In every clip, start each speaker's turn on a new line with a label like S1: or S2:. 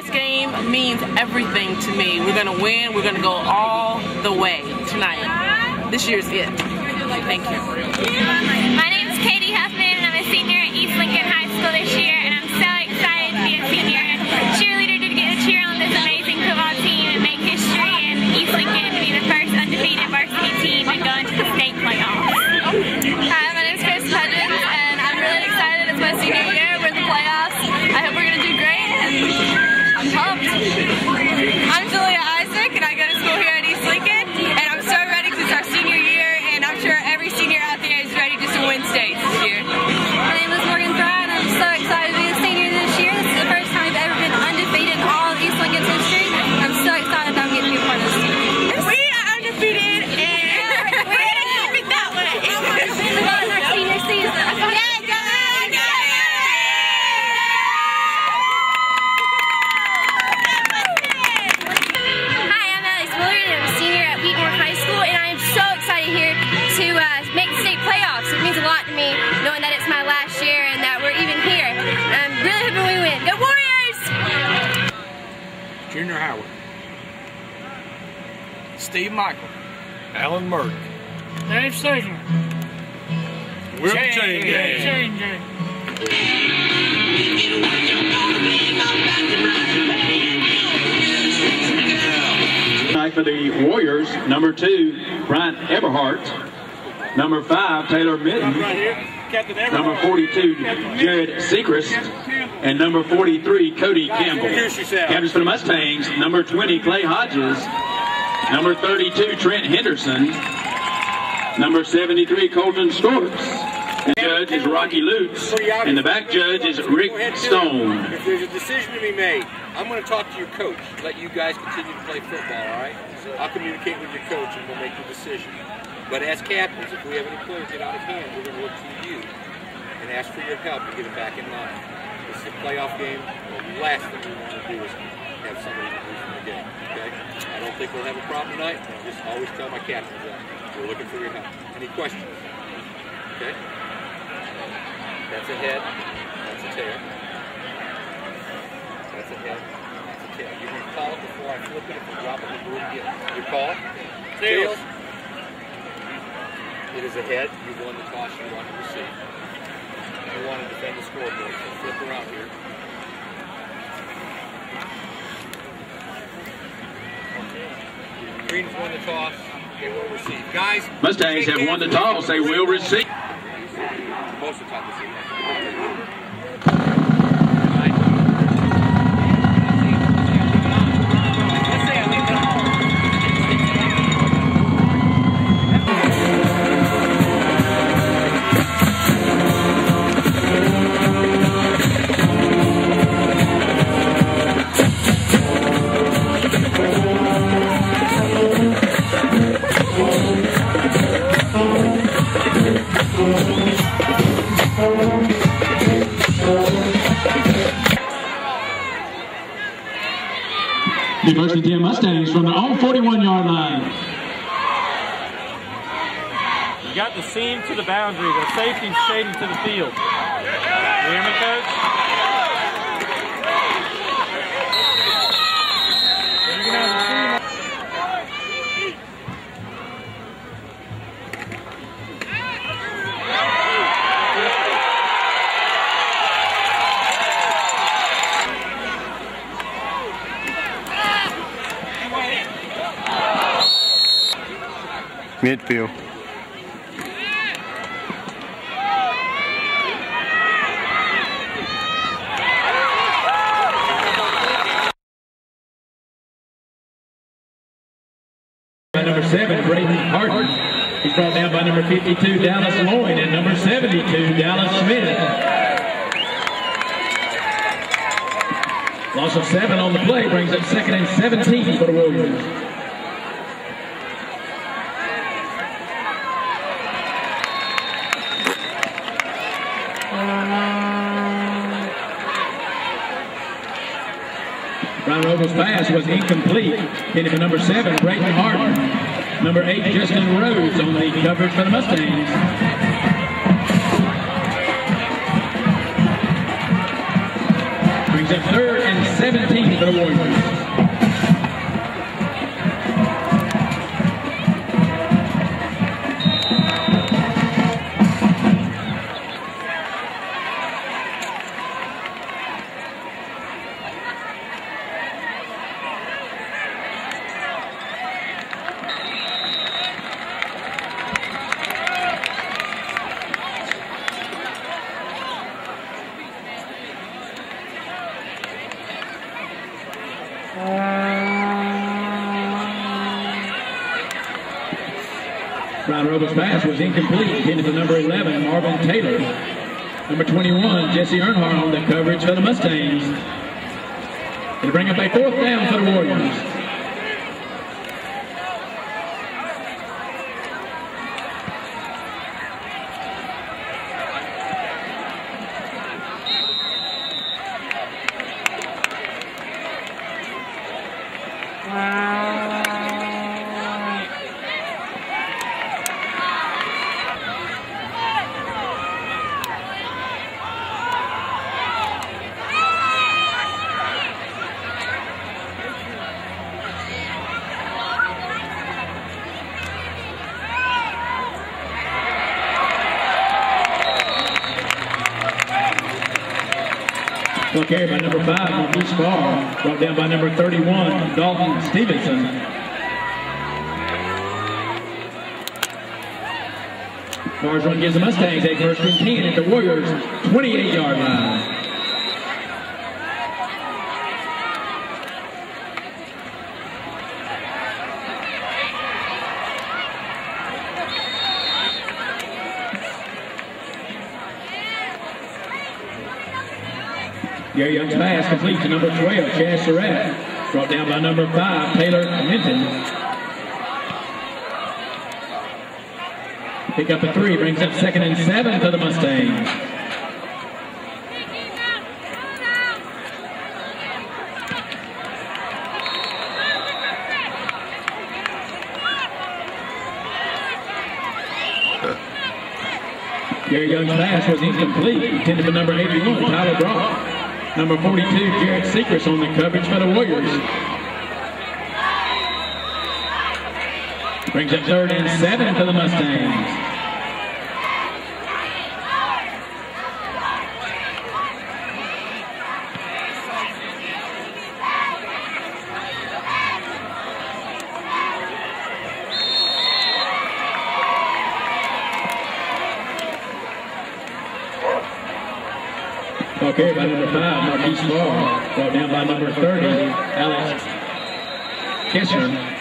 S1: tonight's game means everything to me. We're gonna win. We're gonna go all the way tonight. This year's it. Thank you.
S2: My name is Katie Huffman and I'm a senior at East Lincoln High School this year
S3: Junior Howard.
S4: Steve Michael.
S3: Alan Murray.
S4: Dave Stegler.
S3: Will Chain Gang.
S4: Chain Gang.
S5: Tonight for the Warriors, number two, Bryant Eberhart. Number five, Taylor Mitten.
S3: Right here. Captain
S5: Number 42, Jared Sechrist. And number 43, Cody Campbell. Captains for the Mustangs, number 20, Clay Hodges. Number 32, Trent Henderson. Number 73, Colton Storks. The judge is Rocky Lutz. And the back judge is Rick Stone.
S3: If there's a decision to be made, I'm going to talk to your coach. Let you guys continue to play football, all right? I'll communicate with your coach and we'll make the decision. But as captains, if we have any players get out of hand, we're going to look to you and ask for your help to get them back in line. Is a playoff game. The last thing we want to do is have somebody lose from the game, okay? I don't think we'll have a problem tonight. I just always tell my captains that. We're looking for your help. Any questions? Okay? That's a head. That's a tail. That's a head. That's a tail. You're going to call it before I flip it if we drop it before we get it. You call? Tails. It is a head. You won the toss. You want to receive. You want to defend the scoreboard. So flip around here. Green's won the toss. They will receive. Guys.
S5: Mustangs have won the toss. They will receive.
S3: Most of the time,
S5: The and 10 Mustangs from their own 41 yard line.
S6: You got the seam to the boundary. The safety's shading to the field. You hear me, coach?
S7: Midfield.
S5: By number seven, Brayton Harden. He's brought down by number 52, Dallas Lloyd, and number 72, Dallas Smith. Loss of seven on the play brings up second and 17 for the Warriors. Ron pass was incomplete. Hitting for number seven, Brayton Hart. Number eight, Justin Rhodes on the coverage for the Mustangs. Brings up third and 17 for the Warriors. Robles' pass was incomplete, intended for number 11, Marvin Taylor. Number 21, Jesse Earnhardt on the coverage for the Mustangs. It'll bring up a fourth down for the Warriors. Carried by number five, Marquise Barr. Brought down by number 31, Dalton Stevenson. Barr's run gives the Mustangs a first and 10 at the Warriors' 28-yard line. Gary Young's pass complete to number 12, Chaz Surratt. Brought down by number 5, Taylor Minton. Pick up a three, brings up second and seven for the Mustangs. Gary Young's pass was incomplete, intended for number 81, Tyler Brock. Number 42, Jared Sechrist on the coverage for the Warriors. Brings up third and seven for the Mustangs. Okay, by number five, Marquise Barr. Brought down by number 30, Alex Kisser.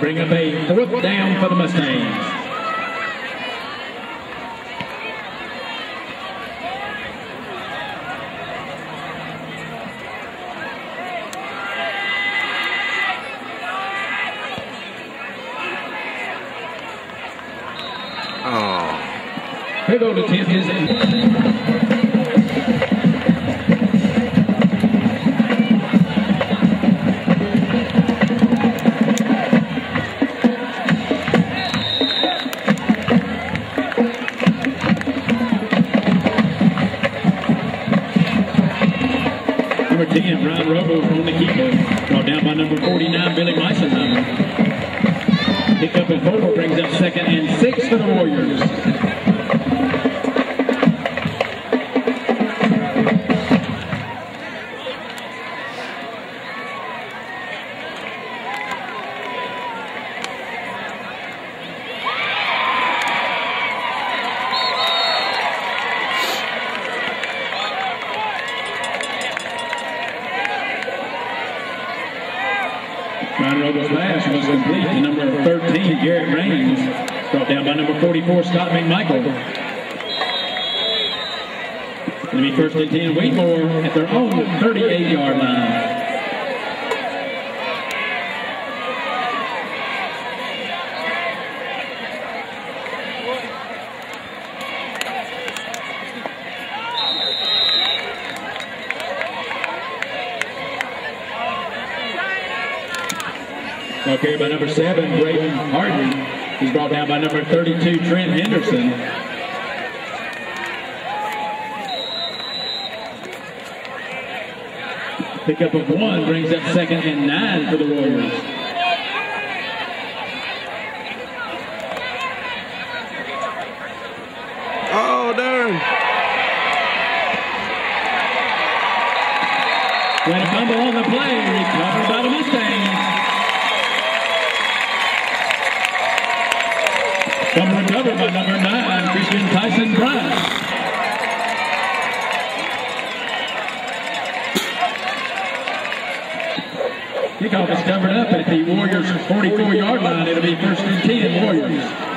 S5: Bring up a fourth down for the Mustangs. Number 10, Ryan Robles on the keeper. Brought down by number 49, Billy Meisenheimer. Pick up and four brings up second and six for the Warriors. 44, Scott McMichael. It'll be first and 10, Wheatmore at their own 38-yard line. Okay, by number seven, Braden Harden. He's brought down by number 32, Trent Henderson. Pickup of one brings up second and nine for the Warriors.
S8: Oh, darn.
S5: Got a fumble on the play, recovered by the Mustangs. Fumble recovered by number nine, Christian Tyson Bryant. Kickoff is covered up at the Warriors 44-yard line. It'll be first and 10 Warriors.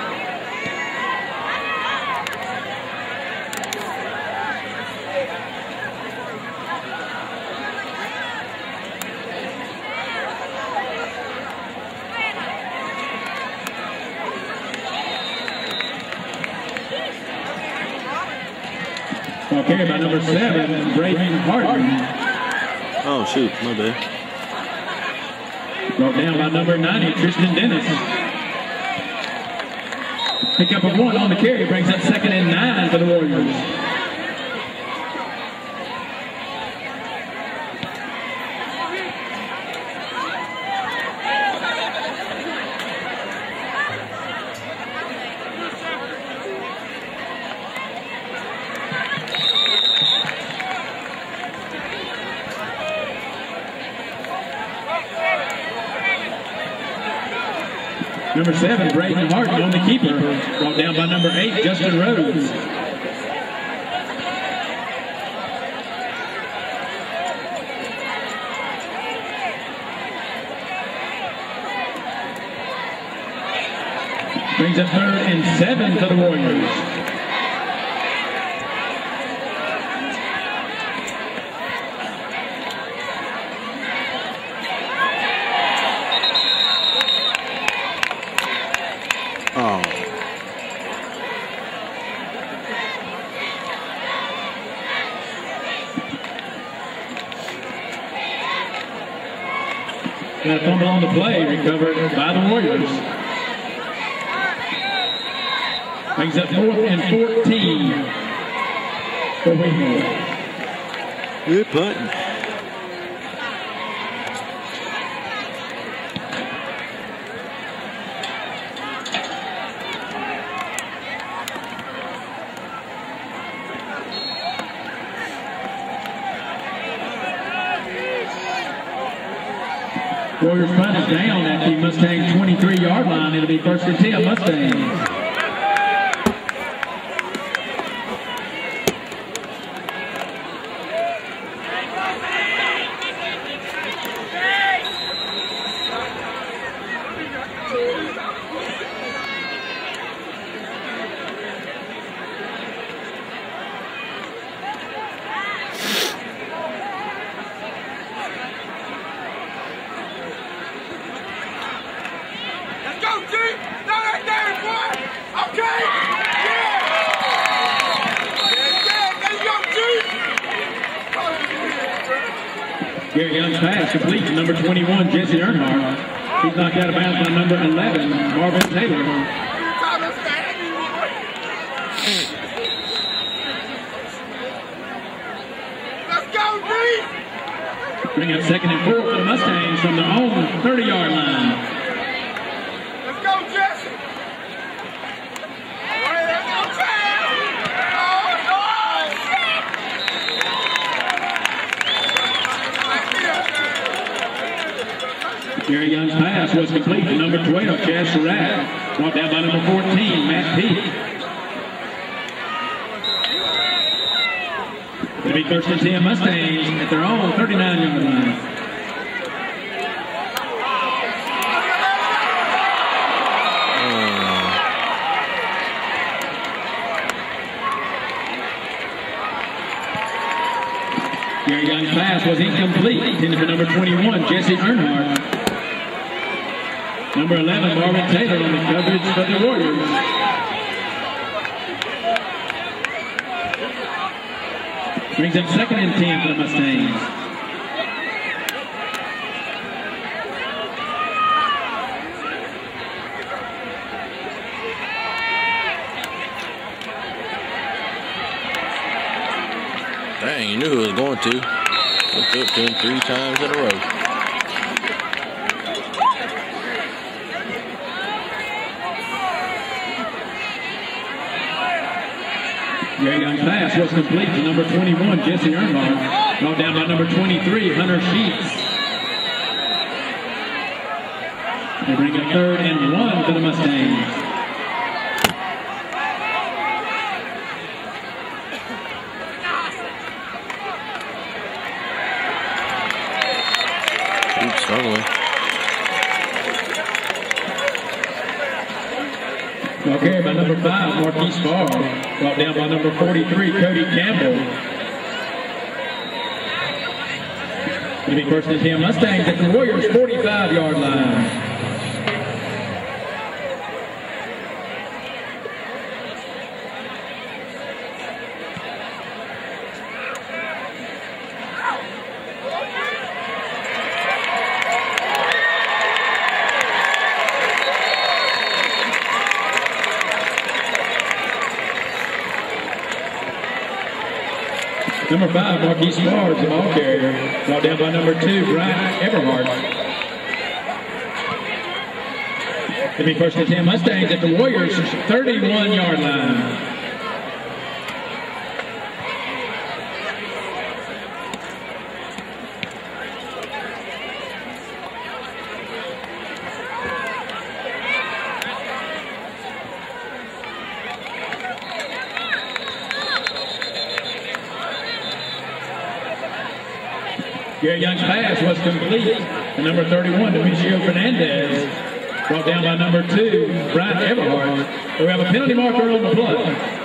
S5: Carried by number seven, Harden.
S8: Oh, shoot. My bad.
S5: Brought down by number 90, Tristan Dennis. Pick up a one on the carry brings up second and nine for the Warriors. Number seven, Braden Harden on the keeper. Brought down by number eight, Justin Rhodes. Brings up third and seven for the Warriors.
S8: Oh.
S5: Got fumble on the play, recovered by the Warriors. Brings up fourth and 14 for Wheatmore.
S8: Good punting.
S5: Warriors punt is down at the Mustang 23 yard line. It'll be first and 10 Mustangs.
S9: Let's go, G! Stay right there, boy! Okay! Yeah! Yeah, yeah, there you go, G!
S5: Gary Young's pass complete to number 21, Jesse Earnhardt. He's knocked out of bounds by number 11, Marvin Taylor.
S9: Let's go!
S5: Bring up second and four for the Mustangs from their own 30 yard line.
S9: Let's go, Jesse! All right, let's go, Chad! Oh, no! Shit!
S5: Gary Young's pass was complete to number 12, Chaz Surratt. Brought down by number 14, Matt Peake. It'll be first and 10 Mustangs at their own 39 yard line. Gary Young's pass was incomplete. Intended for number 21, Jesse Earnhardt. Number 11, Marvin Taylor on the coverage for the Warriors. Brings up second and 10 for the Mustangs.
S8: Dang, you knew who was going to. Looked up to him three times in a row.
S5: Young's pass was complete to number 21, Jesse Earnhardt. Brought down by number 23, Hunter Sheets. They bring a third and one for the Mustangs. Carried by number five, Marquise Barr. Brought down by number 43, Cody Campbell. Be first and 10 Mustangs at the Warriors 45 yard line. Number five, Marquise Barr, the ball carrier. Brought down by number two, Brian Everhart. It'll be first and 10 Mustangs at the Warriors 31 yard line. Gary Young's pass was complete. And number 31, Demetrio Fernandez, brought down by number two, Brian Everhart. We have a penalty marker on the play.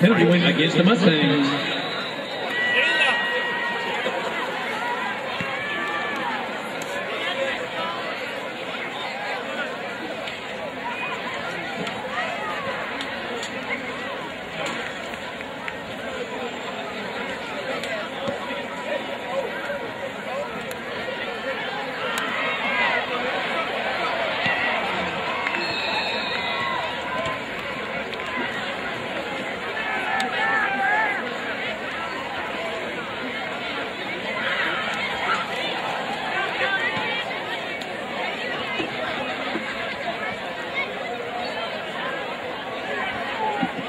S5: Penalty win against the Mustangs.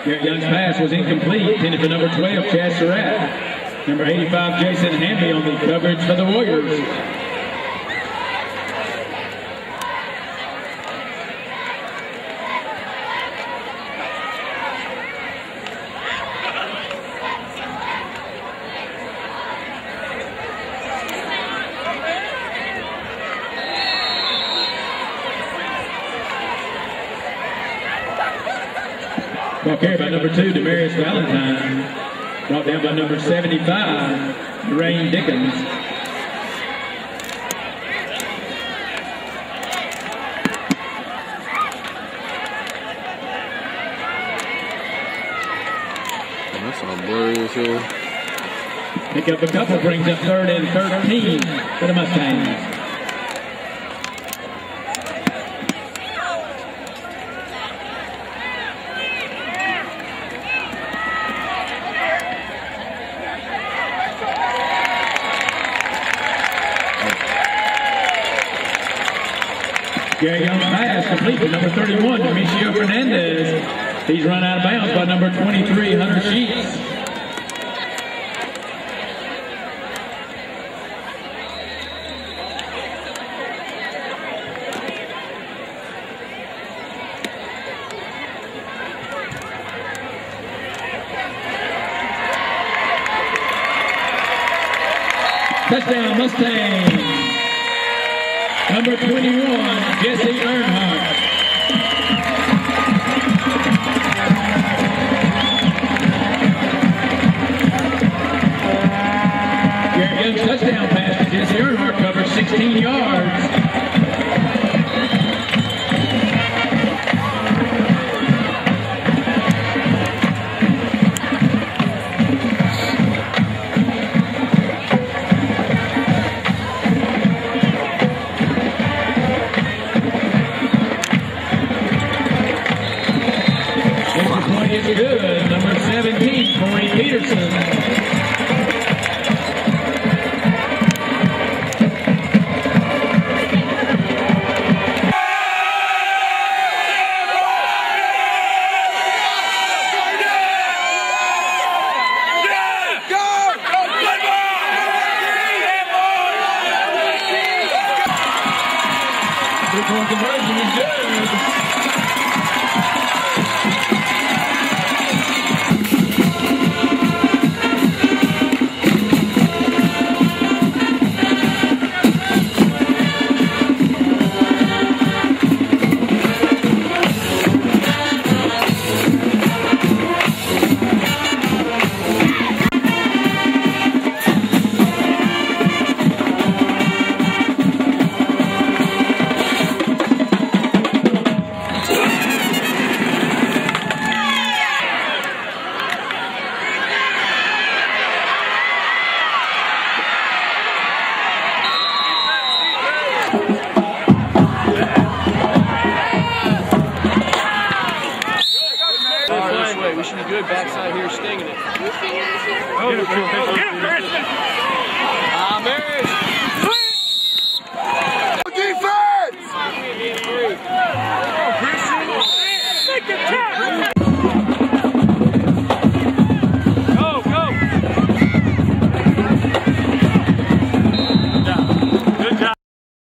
S5: Garrett Young's pass was incomplete, intended for number 12, Chad Surratt. Number 85, Jason Hamby on the coverage for the Warriors. Ball carried by number two, Demarius Valentine. Brought down by number 75, Rain Dickens.
S8: That's all blurry as hell.
S5: Pick up a couple, brings up third and 13 for the Mustangs. Gary Young's pass complete number 31, Demetrio Fernandez. He's run out of bounds by number 23, Hunter Sheets. Young's touchdown pass to Jesse Earnhardt covered 16 yards.
S1: Conversion